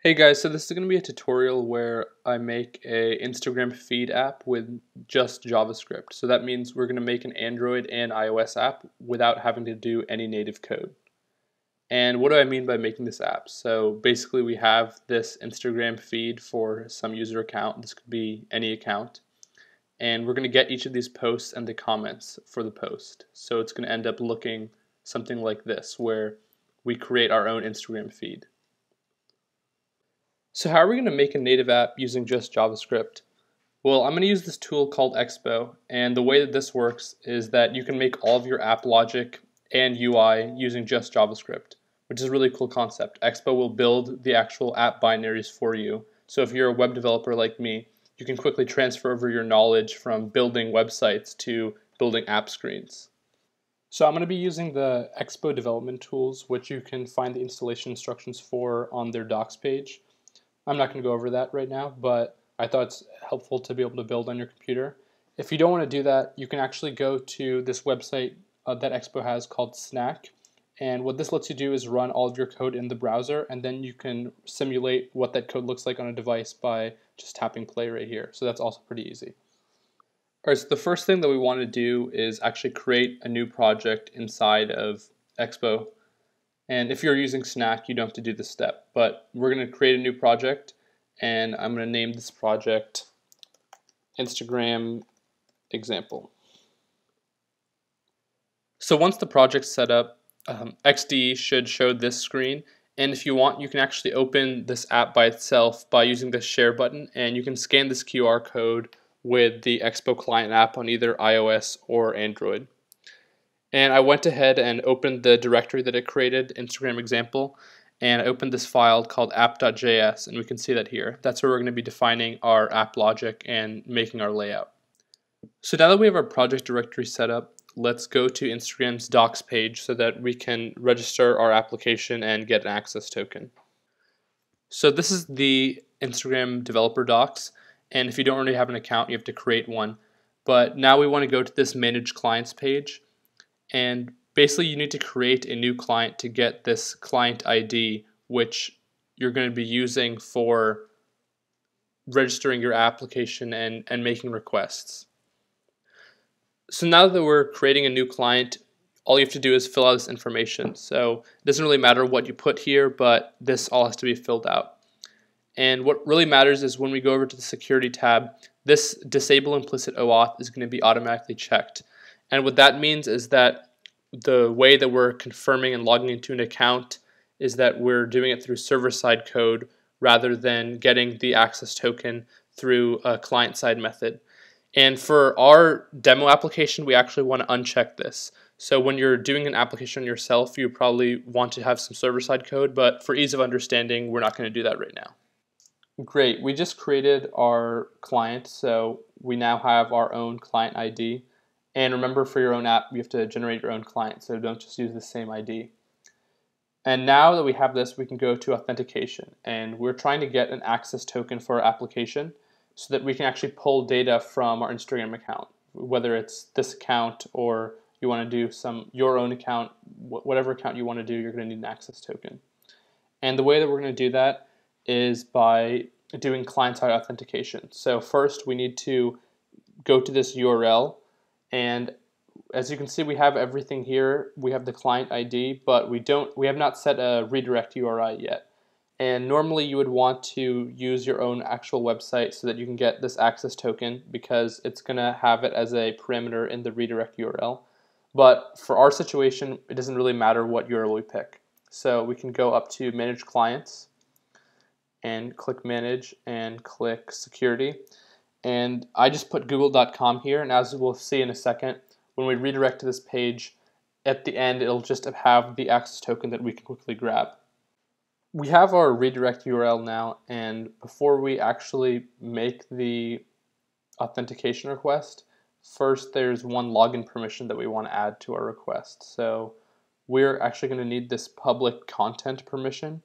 Hey guys, so this is going to be a tutorial where I make a Instagram feed app with just JavaScript. So that means we're going to make an Android and iOS app without having to do any native code. And what do I mean by making this app? So basically we have this Instagram feed for some user account. This could be any account. And we're going to get each of these posts and the comments for the post. So it's going to end up looking something like this where we create our own Instagram feed. So how are we going to make a native app using just JavaScript? Well, I'm going to use this tool called Expo, and the way that this works is that you can make all of your app logic and UI using just JavaScript, which is a really cool concept. Expo will build the actual app binaries for you. So if you're a web developer like me, you can quickly transfer over your knowledge from building websites to building app screens. So I'm going to be using the Expo development tools, which you can find the installation instructions for on their docs page. I'm not going to go over that right now, but I thought it's helpful to be able to build on your computer. If you don't want to do that, you can actually go to this website uh, that Expo has called Snack. And what this lets you do is run all of your code in the browser, and then you can simulate what that code looks like on a device by just tapping play right here. So that's also pretty easy. All right, so the first thing that we want to do is actually create a new project inside of Expo. And if you're using Snack, you don't have to do this step. But we're going to create a new project, and I'm going to name this project Instagram example. So once the project's set up, um, XD should show this screen. And if you want, you can actually open this app by itself by using the share button, and you can scan this QR code with the Expo client app on either iOS or Android. And I went ahead and opened the directory that it created, Instagram example, and I opened this file called app.js, and we can see that here. That's where we're going to be defining our app logic and making our layout. So now that we have our project directory set up, let's go to Instagram's docs page so that we can register our application and get an access token. So this is the Instagram developer docs, and if you don't already have an account, you have to create one. But now we want to go to this manage clients page and basically, you need to create a new client to get this client ID, which you're going to be using for registering your application and, and making requests. So now that we're creating a new client, all you have to do is fill out this information. So it doesn't really matter what you put here, but this all has to be filled out. And what really matters is when we go over to the security tab, this disable implicit OAuth is going to be automatically checked. And what that means is that the way that we're confirming and logging into an account is that we're doing it through server-side code rather than getting the access token through a client-side method. And for our demo application, we actually want to uncheck this. So when you're doing an application yourself, you probably want to have some server-side code, but for ease of understanding, we're not going to do that right now. Great, we just created our client, so we now have our own client ID. And remember for your own app, you have to generate your own client, so don't just use the same ID. And now that we have this, we can go to authentication. And we're trying to get an access token for our application so that we can actually pull data from our Instagram account, whether it's this account or you want to do some your own account, whatever account you want to do, you're going to need an access token. And the way that we're going to do that is by doing client-side authentication. So first we need to go to this URL and as you can see, we have everything here. We have the client ID, but we don't. We have not set a redirect URI yet. And normally you would want to use your own actual website so that you can get this access token because it's going to have it as a parameter in the redirect URL. But for our situation, it doesn't really matter what URL we pick. So we can go up to Manage Clients and click Manage and click Security. And I just put google.com here, and as we'll see in a second, when we redirect to this page, at the end it'll just have the access token that we can quickly grab. We have our redirect URL now, and before we actually make the authentication request, first there's one login permission that we want to add to our request. So we're actually going to need this public content permission,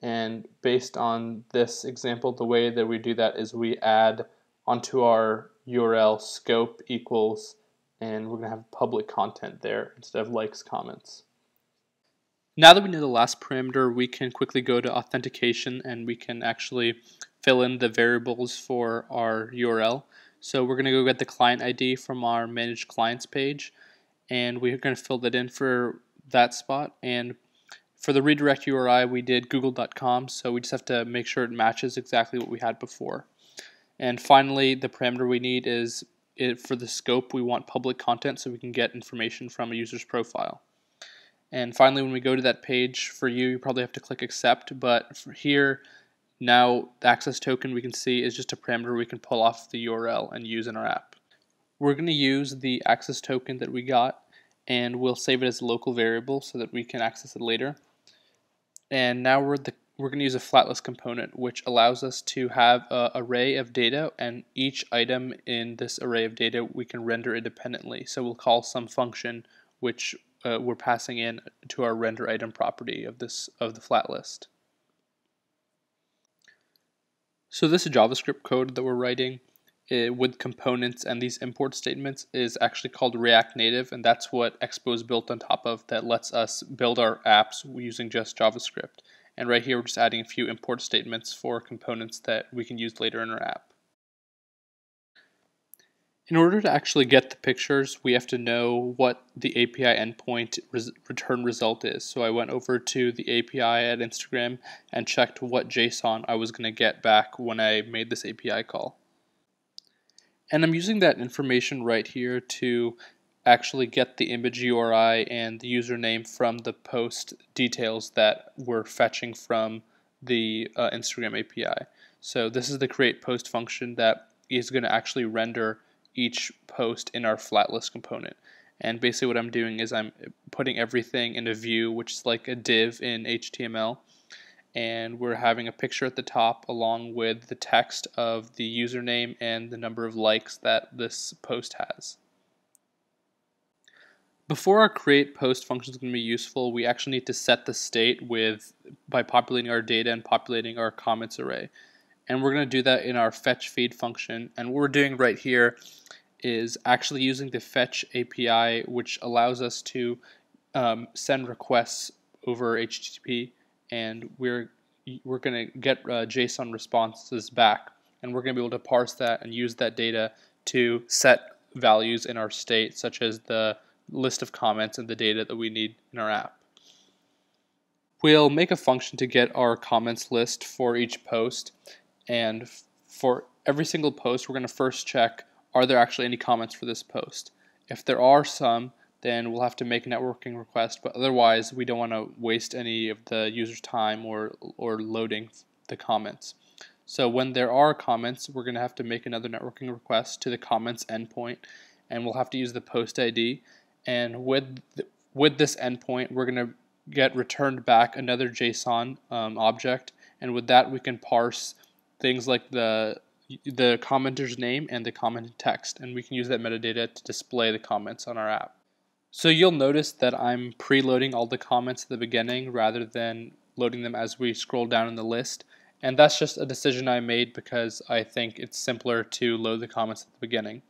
and based on this example, the way that we do that is we add onto our URL scope equals, and we're going to have public content there instead of likes comments. Now that we know the last parameter, we can quickly go to authentication and we can actually fill in the variables for our URL. So we're going to go get the client ID from our manage clients page and we're going to fill that in for that spot and for the redirect URI we did google.com so we just have to make sure it matches exactly what we had before. And finally the parameter we need is it, for the scope we want public content so we can get information from a user's profile. And finally, when we go to that page for you, you probably have to click accept. But here, now the access token we can see is just a parameter we can pull off the URL and use in our app. We're going to use the access token that we got and we'll save it as a local variable so that we can access it later. And now we're the we're going to use a flatlist component which allows us to have an array of data and each item in this array of data we can render independently. So we'll call some function which uh, we're passing in to our render item property of this of the flat list. So this JavaScript code that we're writing uh, with components and these import statements is actually called React Native and that's what Expo is built on top of that lets us build our apps using just JavaScript. And right here we're just adding a few import statements for components that we can use later in our app. In order to actually get the pictures, we have to know what the API endpoint res return result is. So I went over to the API at Instagram and checked what JSON I was going to get back when I made this API call. And I'm using that information right here to actually get the image URI and the username from the post details that we're fetching from the uh, Instagram API. So this is the create post function that is going to actually render each post in our flat list component. And basically what I'm doing is I'm putting everything in a view, which is like a div in HTML. And we're having a picture at the top along with the text of the username and the number of likes that this post has. Before our create post function is going to be useful, we actually need to set the state with by populating our data and populating our comments array. And we're going to do that in our fetch feed function. And what we're doing right here is actually using the fetch API which allows us to um, send requests over HTTP and we're we're going to get uh, JSON responses back. And we're going to be able to parse that and use that data to set values in our state such as the list of comments and the data that we need in our app. We'll make a function to get our comments list for each post and for every single post, we're going to first check are there actually any comments for this post. If there are some, then we'll have to make a networking request, but otherwise we don't want to waste any of the user's time or, or loading the comments. So when there are comments, we're going to have to make another networking request to the comments endpoint, and we'll have to use the post ID. And with the, with this endpoint, we're going to get returned back another JSON um, object, and with that we can parse things like the the commenter's name and the comment text and we can use that metadata to display the comments on our app. So you'll notice that I'm preloading all the comments at the beginning rather than loading them as we scroll down in the list and that's just a decision I made because I think it's simpler to load the comments at the beginning.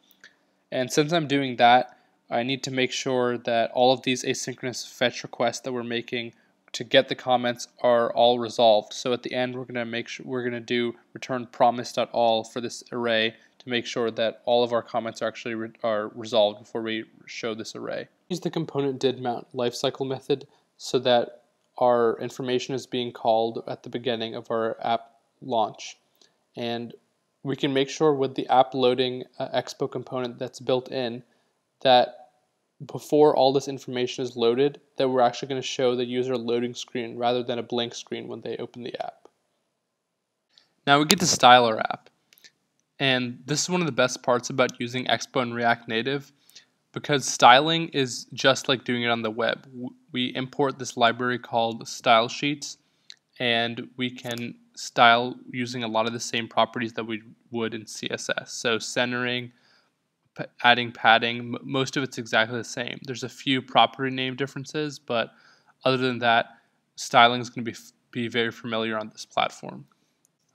And since I'm doing that, I need to make sure that all of these asynchronous fetch requests that we're making to get the comments are all resolved. So at the end, we're going to make sure we're to do return promise.all for this array to make sure that all of our comments are actually re are resolved before we show this array. Use the component did mount lifecycle method so that our information is being called at the beginning of our app launch. And we can make sure with the app loading uh, Expo component that's built in that before all this information is loaded that we're actually going to show the user a loading screen rather than a blank screen when they open the app. Now we get to style our app. And this is one of the best parts about using Expo and React Native because styling is just like doing it on the web. We import this library called style sheets and we can style using a lot of the same properties that we would in CSS. So centering, adding padding, most of it's exactly the same. There's a few property name differences, but other than that, styling is going to be, be very familiar on this platform.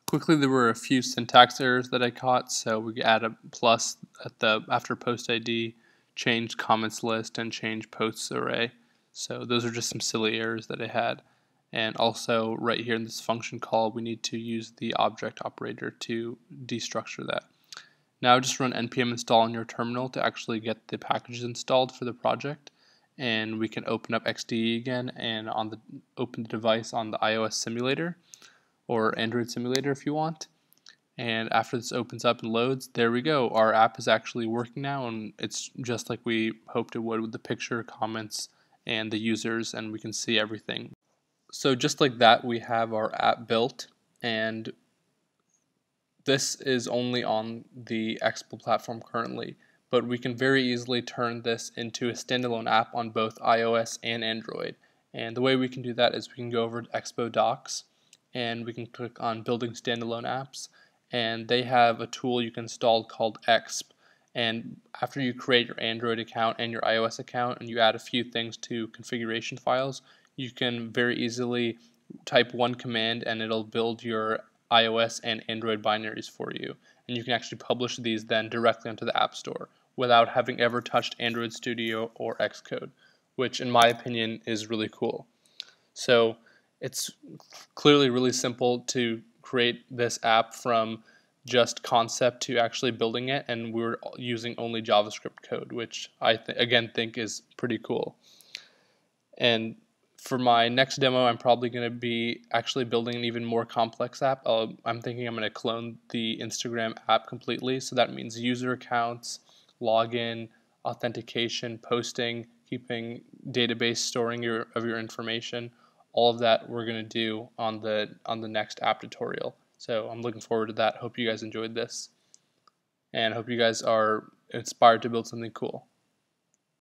Quickly, there were a few syntax errors that I caught, so we add a plus at the after post ID, change comments list, and change posts array. So those are just some silly errors that it had. And also right here in this function call, we need to use the object operator to destructure that. Now just run npm install on your terminal to actually get the packages installed for the project. And we can open up XDE again and on the open the device on the iOS simulator or Android simulator if you want. And after this opens up and loads, there we go. Our app is actually working now and it's just like we hoped it would with the picture, comments, and the users and we can see everything. So just like that, we have our app built and this is only on the Expo platform currently, but we can very easily turn this into a standalone app on both iOS and Android. And the way we can do that is we can go over to Expo Docs and we can click on Building Standalone Apps and they have a tool you can install called Exp. And after you create your Android account and your iOS account and you add a few things to configuration files, you can very easily type one command and it'll build your iOS and Android binaries for you. And you can actually publish these then directly onto the App Store without having ever touched Android Studio or Xcode, which in my opinion is really cool. So it's clearly really simple to create this app from just concept to actually building it and we're using only JavaScript code which I th again think is pretty cool and for my next demo I'm probably going to be actually building an even more complex app. Uh, I'm thinking I'm going to clone the Instagram app completely. So that means user accounts login authentication posting keeping database storing your of your information. All of that we're going to do on the on the next app tutorial. So I'm looking forward to that. Hope you guys enjoyed this. And hope you guys are inspired to build something cool.